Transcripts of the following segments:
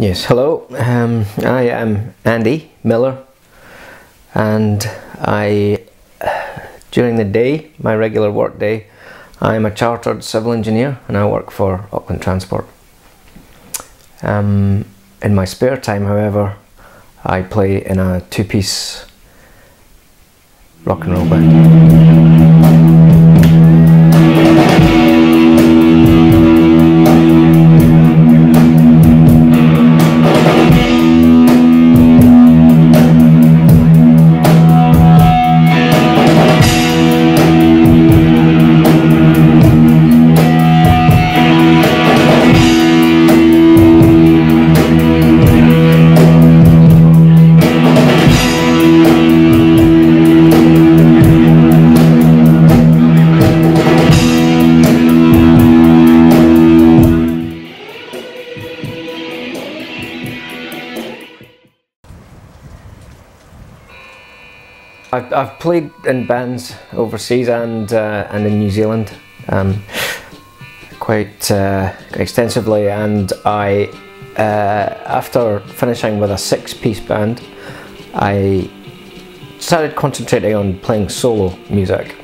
Yes, hello. Um, I am Andy Miller, and I, during the day, my regular work day, I'm a chartered civil engineer and I work for Auckland Transport. Um, in my spare time, however, I play in a two-piece rock and roll band. I've, I've played in bands overseas and uh, and in New Zealand um, quite uh, extensively, and I uh, after finishing with a six-piece band, I started concentrating on playing solo music,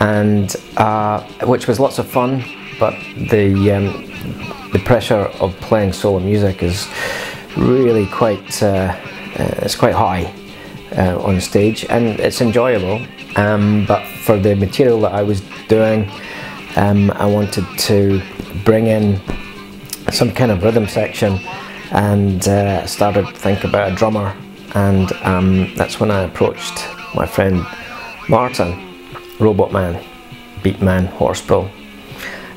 and uh, which was lots of fun, but the um, the pressure of playing solo music is really quite uh, it's quite high uh, on stage and it's enjoyable. Um, but for the material that I was doing um, I wanted to bring in some kind of rhythm section and uh, started to think about a drummer. And um, that's when I approached my friend Martin, Robot Man, Beat Man, Horspool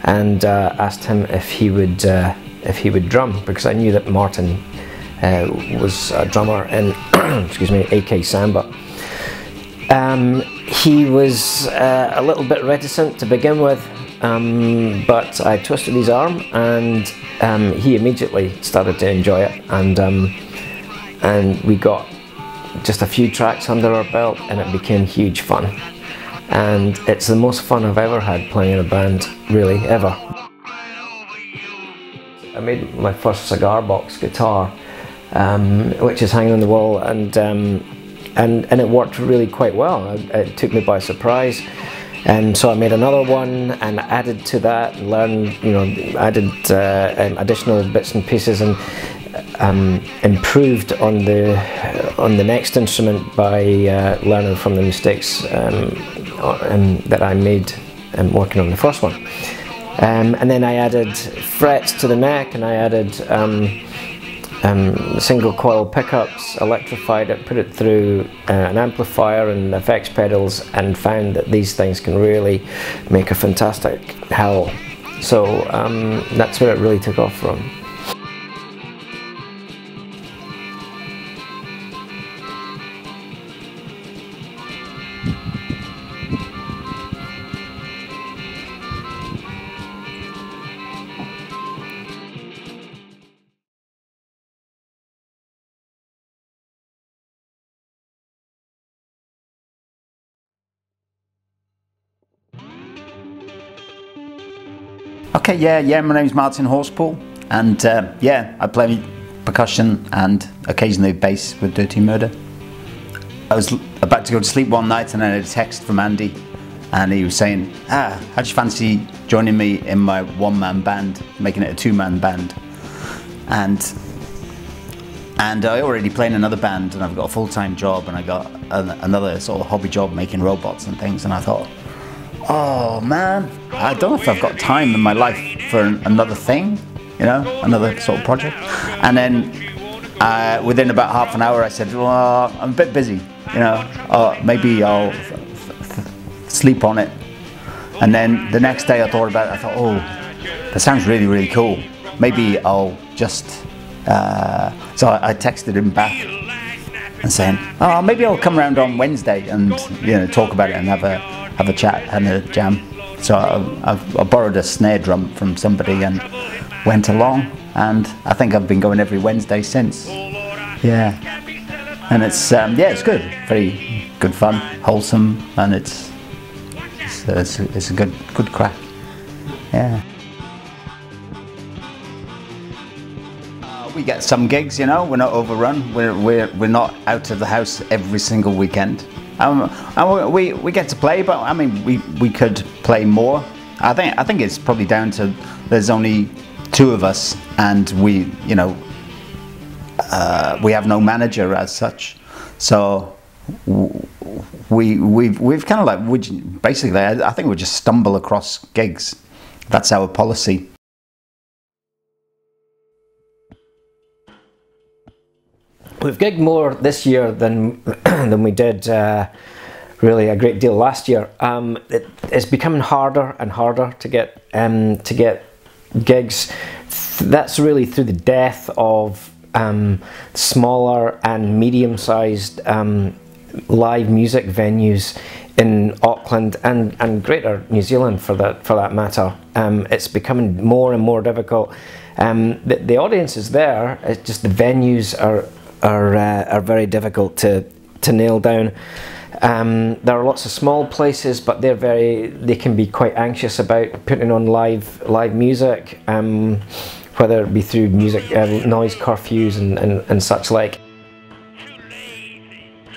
and uh, asked him if he would uh, if he would drum because I knew that Martin was a drummer in excuse me AK Samba. Um, he was uh, a little bit reticent to begin with, um, but I twisted his arm and um, he immediately started to enjoy it, and um, and we got just a few tracks under our belt, and it became huge fun. And it's the most fun I've ever had playing in a band, really, ever. I made my first cigar box guitar um, which is hanging on the wall, and um, and and it worked really quite well. It, took me by surprise, and so I made another one and added to that, and learned you know added uh, um, additional bits and pieces and um, improved on the on the next instrument by uh, learning from the mistakes um, that I made working on the first one. Um, and then I added frets to the neck, and I added um, single coil pickups, electrified it, put it through uh, an amplifier and effects pedals and found that these things can really make a fantastic howl. So um, that's where it really took off from. Okay, yeah, yeah, my name's Martin Horspool, and uh, yeah, I play percussion and occasionally bass with Durty Murder. I was about to go to sleep one night and I had a text from Andy, and he was saying, Ah, how'd you fancy joining me in my one man band, making it a two man band? And and I already play in another band, and I've got a full time job, and I got another sort of hobby job making robots and things, and I thought, oh man, I don't know if I've got time in my life for another thing, you know, another sort of project. And then uh, within about half an hour, I said, well, I'm a bit busy, you know, uh, maybe I'll sleep on it. And then the next day I thought about it, I thought, oh, that sounds really, really cool. Maybe I'll just, uh, so I texted him back and saying, oh, maybe I'll come around on Wednesday and, you know, talk about it and have a, have a chat and a jam. So I, I, I, borrowed a snare drum from somebody and went along, and I think I've been going every Wednesday since. Yeah, and it's um, yeah, it's good, very good fun, wholesome, and it's it's, it's, it's a good good crack. Yeah. we get some gigs, you know, we're not overrun. We're, we're, we're not out of the house every single weekend. Um, and we, we get to play, but I mean, we, we could play more. I think, I think it's probably down to there's only two of us and we, you know, uh, we have no manager as such. So we, we've, we've kind of like, basically, I think we just stumble across gigs. That's our policy. We've gigged more this year than than we did uh, really a great deal last year. Um, it, it's becoming harder and harder to get um, to get gigs. That's really through the death of um, smaller and medium-sized um, live music venues in Auckland and, and Greater New Zealand for that for that matter. Um, it's becoming more and more difficult. Um, the, the audience is there. It's just the venues are are uh, are very difficult to to nail down. Um, there are lots of small places, but they're very they can be quite anxious about putting on live live music, um, whether it be through music uh, noise curfews and, and, and such like.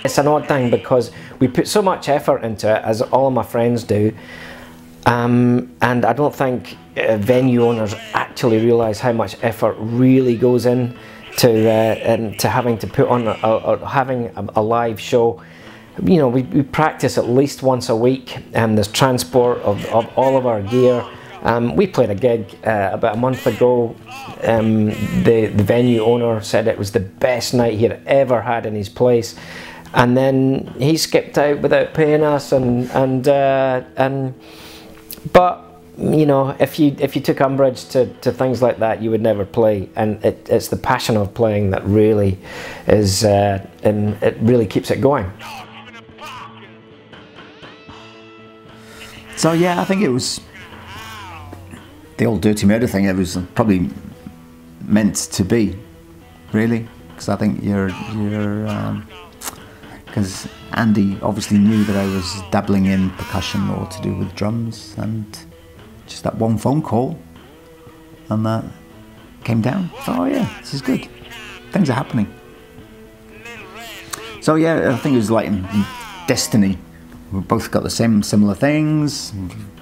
It's an odd thing because we put so much effort into it, as all of my friends do, um, and I don't think uh, venue owners actually realise how much effort really goes in to uh, to having to put on a, a having a, a, live show. You know, we, we practice at least once a week, and there's transport of, of all of our gear. Um, we played a gig uh, about a month ago. Um, the, the venue owner said it was the best night he had ever had in his place, and then he skipped out without paying us, and and uh, and but you know, if you if you took umbrage to, to things like that, you would never play. And it, it's the passion of playing that really is, uh, and it really keeps it going. So yeah, I think it was the old Durty Murder thing. It was probably meant to be, really, because I think you're you're because um, Andy obviously knew that I was dabbling in percussion or to do with drums and just that one phone call, and that came down. Thought, oh yeah, this is good. Things are happening. So yeah, I think it was like in, in destiny. We both got the same similar things.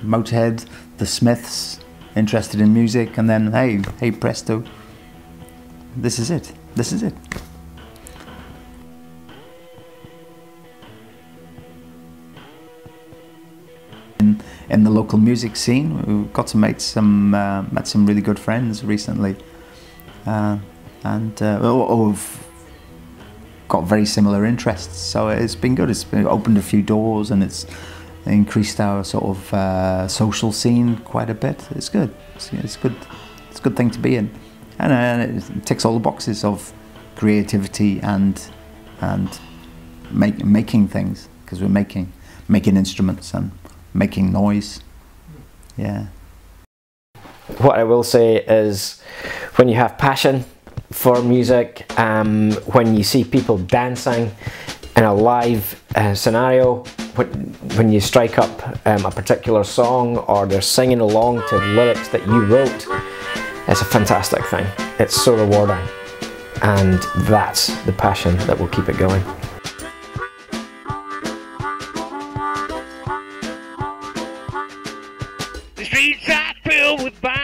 Motorhead, The Smiths, interested in music, and then hey, hey presto, this is it. This is it. In the local music scene. We got to make some uh, met some really good friends recently, uh, and uh, have got very similar interests. So it's been good. It's been opened a few doors and it's increased our sort of uh, social scene quite a bit. It's good. It's, it's good. It's a good thing to be in, and, uh, it ticks all the boxes of creativity and and make, making things because we're making making instruments and making noise. Yeah. What I will say is when you have passion for music, um, when you see people dancing in a live uh, scenario, when you strike up um, a particular song or they're singing along to lyrics that you wrote, it's a fantastic thing. It's so rewarding. And that's the passion that will keep it going. Are